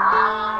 啊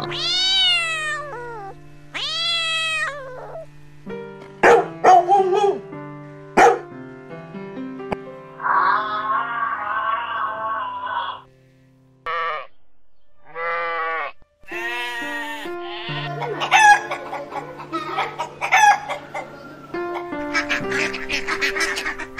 Ha ha ha ha!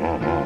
Mm-hmm.